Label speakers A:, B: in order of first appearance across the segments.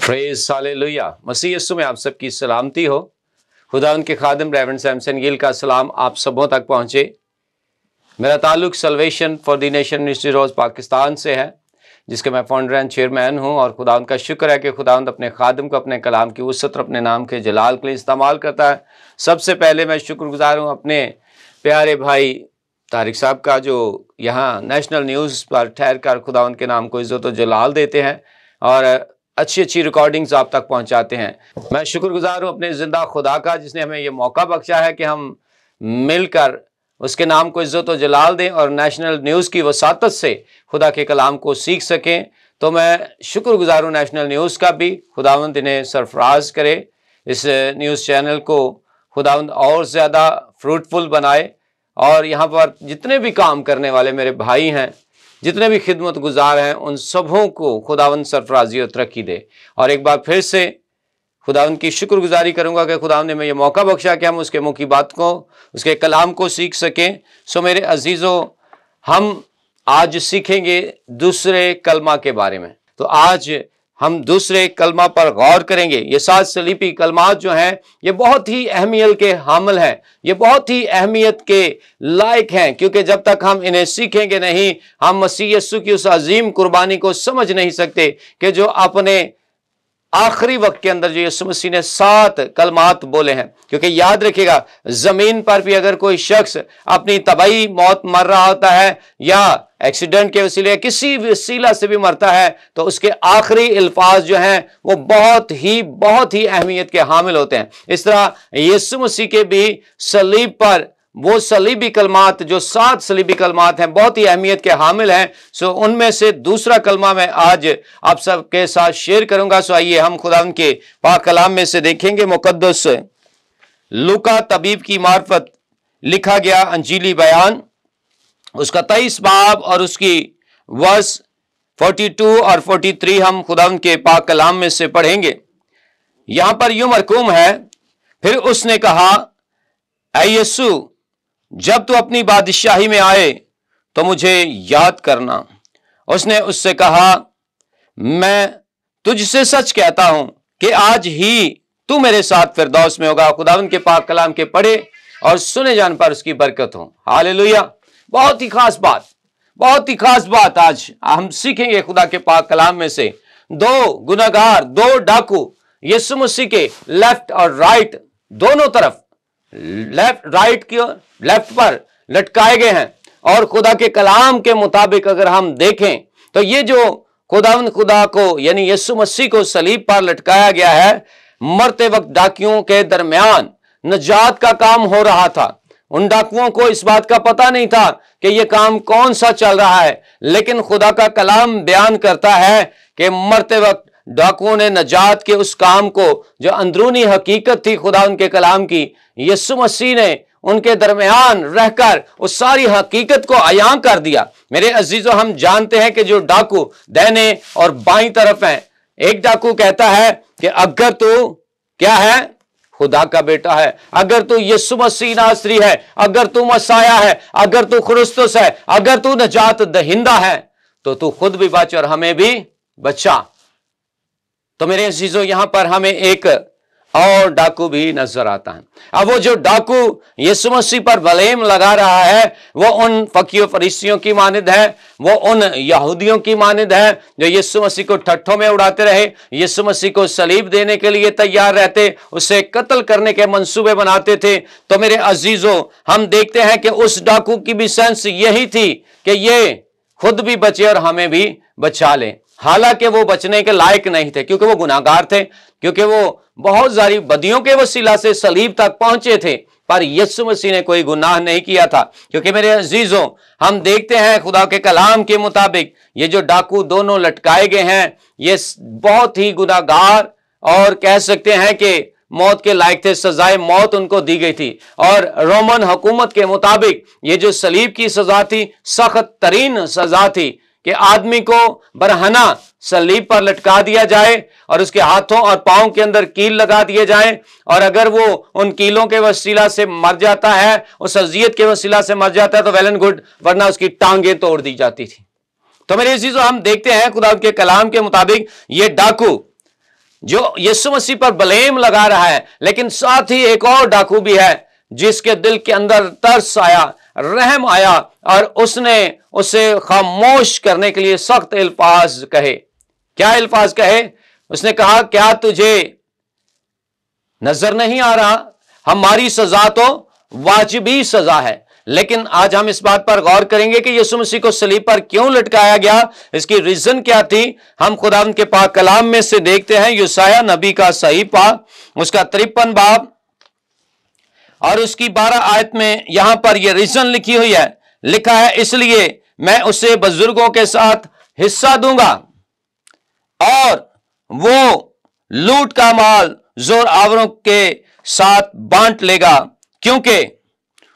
A: Phrase hallelujah मसीह यस्सु में आप सबकी सलामती हो। खुदा उनके खादम रेवन सैमसन गिल का सलाम आप सबों तक पहुँचे। मेरा ताल्लुक salvation for the nation ministry रोज़ पाकिस्तान से है, जिसके मैं फाउंडर एंड चेयरमैन हूँ, और खुदा उनका शुक्र है कि खुदा अपने खादम को, अपने कलाम की वसत अपने नाम के जलाल के लिए इस्तेमाल करता है। सबसे पहले मैं शुक्रगुजार हूँ अपने प्यारे भाई तारिक साहब का, जो यहाँ नेशनल न्यूज़ पर ठहर कर खुदा उनके नाम को इज़्ज़त जलाल देते हैं, और अच्छी अच्छी रिकॉर्डिंग्स आप तक पहुंचाते हैं। मैं शुक्रगुजार हूँ अपने ज़िंदा खुदा का, जिसने हमें ये मौका बख्शा है कि हम मिलकर उसके नाम को इज़्ज़त जलाल दें और नेशनल न्यूज़ की वसात से खुदा के कलाम को सीख सकें। तो मैं शुक्रगुजार हूँ नेशनल न्यूज़ का भी। खुदावंद इन्हें सरफराज करे। इस न्यूज़ चैनल को खुदावंद और ज़्यादा फ्रूटफुल बनाए। और यहाँ पर जितने भी काम करने वाले मेरे भाई हैं जितने भी खिदमत गुजार हैं, उन सबों को खुदावन सरफराजी और तरक्की दे। और एक बार फिर से खुदावन की शुक्रगुजारी करूँगा कि खुदावन ने मैं ये मौका बख्शा कि हम उसके मुखी बात को, उसके कलाम को सीख सकें। सो मेरे अजीज़ों, हम आज सीखेंगे दूसरे कलमा के बारे में। तो आज हम दूसरे कलमा पर गौर करेंगे। ये सात सलीपी कलमात जो हैं, ये बहुत ही अहमियत के हामिल हैं। ये बहुत ही अहमियत के लायक हैं, क्योंकि जब तक हम इन्हें सीखेंगे नहीं, हम मसीह यस्सु की उस अजीम कुर्बानी को समझ नहीं सकते कि जो अपने आखिरी वक्त के अंदर जो यीशु मसीह ने सात कलमात बोले हैं, क्योंकि याद रखिएगा, ज़मीन पर भी अगर कोई शख्स अपनी तबाही, मौत मर रहा होता है या एक्सीडेंट के वसीले किसी वसीला से भी मरता है तो उसके आखिरी अल्फाज जो हैं, वो बहुत ही बहुत ही अहमियत के हामिल होते हैं। इस तरह यीशु मसीह के भी सलीब पर वो सलीबी कलमात, जो सात सलीबी कलमात हैं, बहुत ही अहमियत के हामिल हैं। सो उनमें से दूसरा कलमा मैं आज आप सबके साथ शेयर करूँगा। सो आइए हम खुदा के पाक कलाम में से देखेंगे मुकदस लुका तबीब की मार्फत लिखा गया अंजीली बयान। उसका तेईस बाब और उसकी वर्ष 42 और 43 हम खुदा के पाक कलाम में से पढ़ेंगे। यहाँ पर यू मरकूम है, फिर उसने कहा यसु जब तू अपनी बादशाही में आए तो मुझे याद करना। उसने उससे कहा, मैं तुझसे सच कहता हूँ कि आज ही तू मेरे साथ फिरदौस में होगा। खुदावन के पाक कलाम के पढ़े और सुने जान पर उसकी बरकत हो। हाल बहुत ही खास बात, बहुत ही खास बात आज हम सीखेंगे खुदा के पाक कलाम में से। दो गुनागार दो डाकू, यीशु मसीह के लेफ़्ट और राइट, दोनों तरफ़ लेफ़्ट, राइट की ओर, लेफ़्ट पर लटकाए गए हैं। और खुदा के कलाम के मुताबिक अगर हम देखें तो ये जो खुदावन खुदा को, यानी यीशु मसीह को सलीब पर लटकाया गया है, मरते वक्त डाकियों के दरमियान नजात का काम हो रहा था। उन डाकुओं को इस बात का पता नहीं था कि यह काम कौन सा चल रहा है, लेकिन खुदा का कलाम बयान करता है कि मरते वक्त डाकुओं ने नजात के उस काम को, जो अंदरूनी हकीकत थी खुदा उनके कलाम की यस्सु मसीह ने उनके दरमियान रहकर उस सारी हकीकत को अयां कर दिया। मेरे अजीजों, हम जानते हैं कि जो डाकू दैने और बाई तरफ़ हैं, एक डाकू कहता है कि अगर तू, क्या है? खुदा का बेटा है। अगर तू यस्सु मसीह नासरी है, अगर तू मसाया है, अगर तू खुरुस्तुस है, अगर तू नजात दहिंदा है तो तू खुद भी बच और हमें भी बचा। तो मेरे अजीजों यहाँ पर हमें एक और डाकू भी नज़र आता है। अब वो जो डाकू यीशु मसीह पर बलेम लगा रहा है, वो उन फकीर फरीसियों की मानद है, वो उन यहूदियों की मानद है, जो यीशु मसीह को ठट्ठों में उड़ाते रहे, यीशु मसीह को सलीब देने के लिए तैयार रहते, उसे कत्ल करने के मंसूबे बनाते थे। तो मेरे अजीजों, हम देखते हैं कि उस डाकू की भी सेंस यही थी कि ये खुद भी बचे और हमें भी बचा लें। हालाँकि वो बचने के लायक नहीं थे, क्योंकि वो गुनागार थे, क्योंकि वो बहुत सारी बदियों के वसीला से सलीब तक पहुँचे थे, पर यस्सु मसीह ने कोई गुनाह नहीं किया था। क्योंकि मेरे अजीजों, हम देखते हैं खुदा के कलाम के मुताबिक, ये जो डाकू दोनों लटकाए गए हैं, ये बहुत ही गुनागार और कह सकते हैं कि मौत के लायक थे, सजाए मौत उनको दी गई थी। और रोमन हुकूमत के मुताबिक, ये जो सलीब की सजा थी, सख्त तरीन सजा थी कि आदमी को बरहना सलीब पर लटका दिया जाए और उसके हाथों और पाओं के अंदर कील लगा दिए जाए। और अगर वो उन कीलों के वसीला से मर जाता है, उस अजियत के वसीला से मर जाता है तो वेल एंड गुड, वरना उसकी टांगे तोड़ दी जाती थी। तो मेरे चीज़ों हम देखते हैं, खुदा के कलाम के मुताबिक ये डाकू, जो यीशु मसीह पर ब्लेम लगा रहा है, लेकिन साथ ही एक और डाकू भी है जिसके दिल के अंदर तरस आया, रहम आया और उसने उसे खामोश करने के लिए सख्त अल्फाज कहे। क्या अल्फाज कहे? उसने कहा, क्या तुझे नज़र नहीं आ रहा? हमारी सजा तो वाजिबी सजा है। लेकिन आज हम इस बात पर गौर करेंगे कि यीशु मसीह को सलीब पर क्यों लटकाया गया? इसकी रीजन क्या थी? हम खुदा के पाक कलाम में से देखते हैं, युसाया नबी का सही पा उसका तिरपन बाब और उसकी बारह आयत में यहाँ पर यह रीजन लिखी हुई है। लिखा है, इसलिए मैं उसे बुज़ुर्गों के साथ हिस्सा दूँगा। और वो लूट का माल ज़ोर आवरों के साथ बांट लेगा, क्योंकि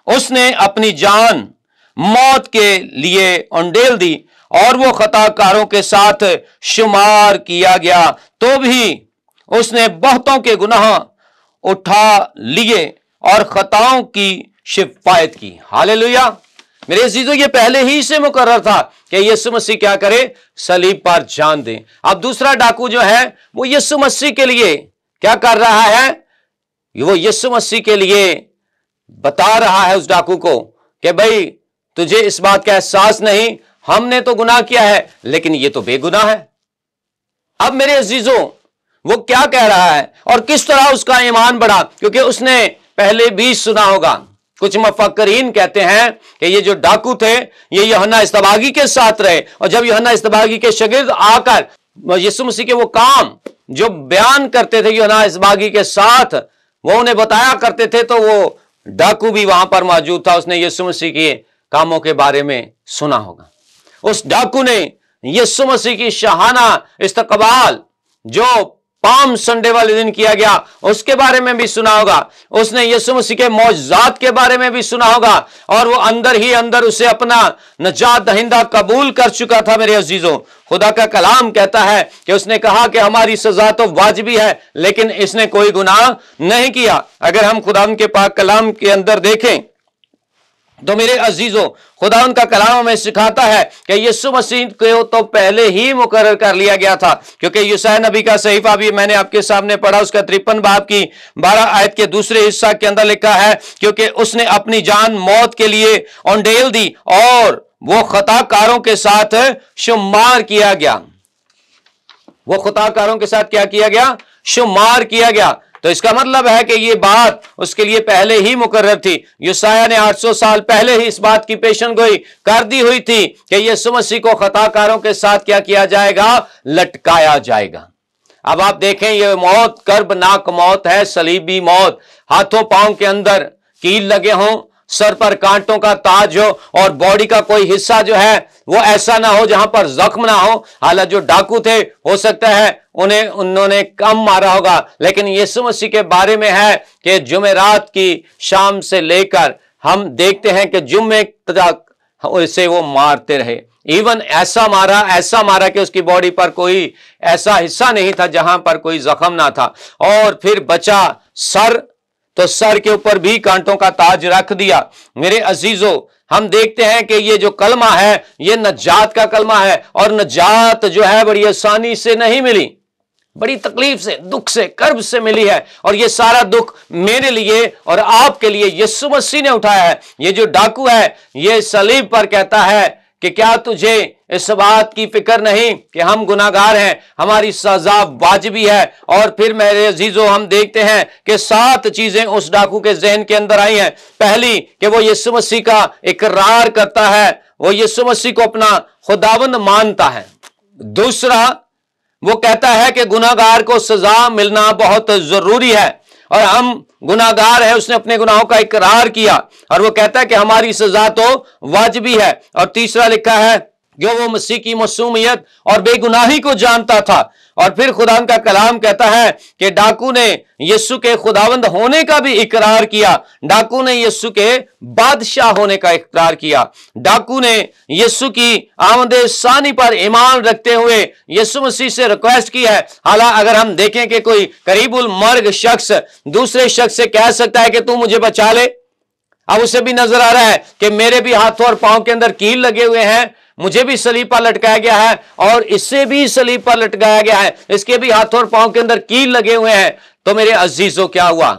A: उसने अपनी जान मौत के लिए उंडेल दी और वो खताकारों के साथ शुमार किया गया। तो भी उसने बहुतों के गुनाह उठा लिए। और खताओं की शिफायत की। हाले मेरे चीज़ों ये पहले ही से मुकर था कि यीशु मसीह क्या करे? सलीब पर जान दे। अब दूसरा डाकू जो है, वो यीशु मसीह के लिए क्या कर रहा है? वो यीशु मसीह के लिए बता रहा है उस डाकू को कि भाई, तुझे इस बात का एहसास नहीं, हमने तो गुनाह किया है, लेकिन ये तो बेगुनाह है। अब मेरे अजीजों, वो क्या कह रहा है? और किस तरह उसका ईमान बढ़ा? क्योंकि उसने पहले भी सुना होगा। कुछ मफक्रीन कहते हैं कि ये जो डाकू थे, ये यहना इस्तबागी के साथ रहे। और जब यहना इस्तबागी के शगिर्द आकर, यीशु मसीह के वो काम, जो बयान करते थे यहना इस्तबागी के साथ, वो उन्हें बताया करते थे तो वो डाकू भी वहाँ पर मौजूद था। उसने यीशु मसीह के कामों के बारे में सुना होगा। उस डाकू ने यीशु मसीह की शहाना इस्तकबाल, जो पाम संडे वाले दिन किया गया। उसके बारे में भी सुना होगा। उसने यीशु मसीह के मौजात के बारे में भी सुना होगा। और वो अंदर ही अंदर उसे अपना नजात दहिंदा कबूल कर चुका था मेरे अजीजों। खुदा का कलाम कहता है कि उसने कहा कि हमारी सजा तो वाजबी है, लेकिन इसने कोई गुनाह नहीं किया। अगर हम खुदा के पाक कलाम के अंदर देखें तो मेरे अजीजों, खुदा उनका कलाम हमें सिखाता है कि यीशु मसीह को तो पहले ही मुकर कर लिया गया था, क्योंकि यूसै नबी का सहीफा भी मैंने आपके सामने पढ़ा, उसका तिरपन बाब की बारह आयत के दूसरे हिस्सा के अंदर लिखा है, क्योंकि उसने अपनी जान मौत के लिए ओंडेल दी और वो खताकारों के साथ शुमार किया गया। वो खताकारों के साथ क्या किया गया? शुमार किया गया। तो इसका मतलब है कि ये बात उसके लिए पहले ही मुकर्र थी। युसाया ने 800 साल पहले ही इस बात की पेशन गोई कर दी हुई थी कि ये सुमसी को खताकारों के साथ क्या किया जाएगा? लटकाया जाएगा। अब आप देखें, ये मौत, कर्बनाक मौत है, सलीबी मौत। हाथों पाँव के अंदर कील लगे हों सर पर कांटों का ताज हो और बॉडी का कोई हिस्सा जो है, वो ऐसा ना हो जहाँ पर जख्म ना हो। हालाँकि जो डाकू थे, हो सकता है उन्हें, उन्होंने कम मारा होगा। लेकिन यीशु मसीह के बारे में है कि जुमेरात की शाम से लेकर हम देखते हैं कि जुम्मे तक से वो मारते रहे। इवन ऐसा मारा ऐसा मारा कि उसकी बॉडी पर कोई ऐसा हिस्सा नहीं था जहाँ पर कोई जख्म ना था। और फिर बचा सर तो सर के ऊपर भी कांटों का ताज रख दिया। मेरे अजीजों, हम देखते हैं कि ये जो कलमा है, ये नजात का कलमा है और नजात जो है बड़ी आसानी से नहीं मिली। बड़ी तकलीफ़ से, दुख से, कर्ब से मिली है और ये सारा दुख मेरे लिए और आपके लिए यीशु मसीह ने उठाया है। ये जो डाकू है, ये सलीब पर कहता है कि क्या तुझे इस बात की फ़िक्र नहीं कि हम गुनागार हैं, हमारी सजा वाजबी है। और फिर मेरे अजीजों, हम देखते हैं कि सात चीज़ें उस डाकू के जहन के अंदर आई हैं। पहली, कि वो यीशु मसीह का इकरार करता है। वो यीशु मसीह को अपना खुदावंद मानता है। दूसरा, वो कहता है कि गुनागार को सजा मिलना बहुत ज़रूरी है। और हम गुनागार है, उसने अपने गुनाहों का इकरार किया। और वो कहता है कि हमारी सजा तो वाजबी है। और तीसरा लिखा है जो वो मसीह की मसूमियत और बेगुनाही को जानता था। और फिर खुदा का कलाम कहता है कि डाकू ने यस्सु के खुदावंद होने का भी इकरार किया। डाकू ने यस्सु के बादशाह होने का इकरार किया। डाकू ने यस्सु की आमद सानी पर ईमान रखते हुए यस्सु मसीह से रिक्वेस्ट की है। हालाँकि अगर हम देखें कि कोई करीबुल मर्ग शख्स दूसरे शख्स से कह सकता है कि तू मुझे बचा ले। अब उसे भी नज़र आ रहा है कि मेरे भी हाथों और पाँव के अंदर कील लगे हुए हैं, मुझे भी सलीब पर लटकाया गया है और इससे भी सलीब पर लटकाया गया है। इसके भी हाथों और पाँव के अंदर कील लगे हुए हैं। तो मेरे अजीजों, क्या हुआ?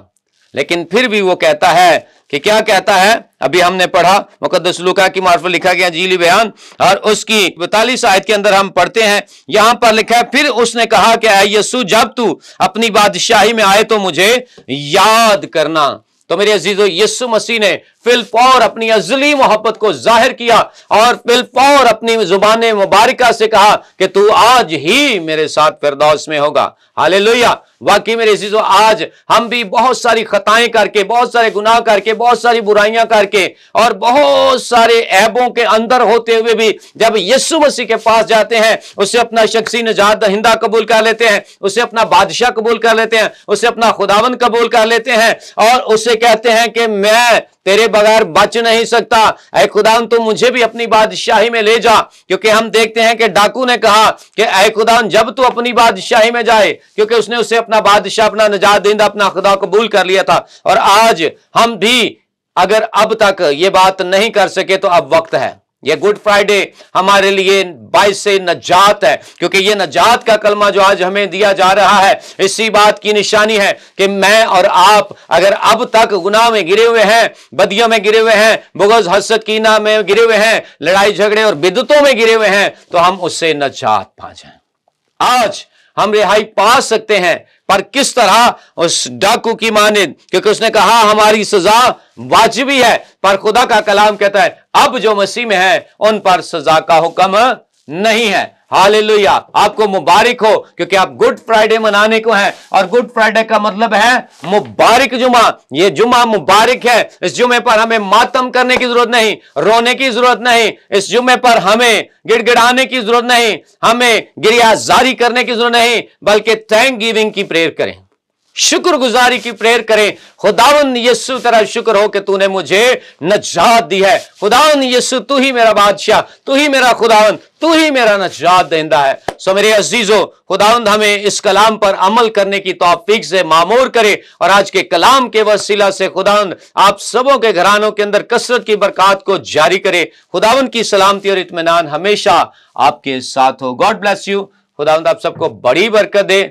A: लेकिन फिर भी वो कहता है कि क्या कहता है? अभी हमने पढ़ा मुकदस लुका की मार्फत लिखा गया जीली बयान और उसकी बतालीस आयत के अंदर हम पढ़ते हैं। यहाँ पर लिखा है, फिर उसने कहा कि यसु, जब तू अपनी बादशाही में आए तो मुझे याद करना। तो मेरे अजीज़ो यस्सु मसीह ने फिलफौर अपनी अजली मोहब्बत को ज़ाहिर किया और फिलफौर अपनी ज़ुबान मुबारका से कहा कि तू आज ही मेरे साथ फिरदौस में होगा। हाले वाकई मेरे चीज़ों आज हम भी बहुत सारी खताएँ करके, बहुत सारे गुनाह करके, बहुत सारी बुराइयाँ करके और बहुत सारे ऐबों के अंदर होते हुए भी जब यस्सु मसीह के पास जाते हैं, उसे अपना शख्सी नजात दहिंदा कबूल कर लेते हैं, उसे अपना बादशाह कबूल कर लेते हैं, उसे अपना खुदावन कबूल कर लेते हैं और उसे कहते हैं कि मैं तेरे बगैर बच नहीं सकता। ऐ खुदान तू मुझे भी अपनी बादशाही में ले जा, क्योंकि हम देखते हैं कि डाकू ने कहा कि ऐ खुदान जब तू अपनी बादशाही में जाए, क्योंकि उसने उसे अपना बादशाह, अपना नजात देंदा अपना खुदा कबूल कर लिया था। और आज हम भी, अगर अब तक ये बात नहीं कर सके तो अब वक्त है। ये गुड फ्राइडे हमारे लिए बाइस से नजात है, क्योंकि ये नजात का कलमा जो आज हमें दिया जा रहा है, इसी बात की निशानी है कि मैं और आप अगर अब तक गुनाह में गिरे हुए हैं, बदियों में गिरे हुए हैं, बुगज हसत कीना में गिरे हुए हैं, लड़ाई झगड़े और बिदतों में गिरे हुए हैं तो हम उससे नजात पा जाए आज हम रिहाई पा सकते हैं पर किस तरह उस डाकू की माने? क्योंकि उसने कहा, हमारी सजा वाजिबी है। पर खुदा का कलाम कहता है, अब जो मसीह में है, उन पर सजा का हुक्म नहीं है। हालेलुया। आपको मुबारक हो, क्योंकि आप गुड फ्राइडे मनाने को हैं। और गुड फ्राइडे का मतलब है मुबारक जुमा ये जुमा मुबारक है। इस जुमे पर हमें मातम करने की ज़रूरत नहीं, रोने की ज़रूरत नहीं। इस जुमे पर हमें गिड़गिड़ाने की ज़रूरत नहीं, हमें गिरियाजारी करने की ज़रूरत नहीं, बल्कि थैंक गिविंग की प्रेयर करें। शुक्रगुजारी की प्रेयर करें। खुदावन यस्सु तेरा शुक्र हो कि तूने मुझे नजात दी है। खुदावन यस्सु तू ही मेरा बादशाह, तू ही मेरा खुदावन तू ही मेरा नजात देंदा है। सो मेरे अजीजों, खुदावंद हमें इस कलाम पर अमल करने की तौफीक से मामूर करे और आज के कलाम के वसीला से खुदावंद आप सबों के घरानों के अंदर कसरत की बरकत को जारी करे। खुदावंद की सलामती और इतमान हमेशा आपके साथ हो। God bless you. खुदावंद आप सबको बड़ी बरकत दे।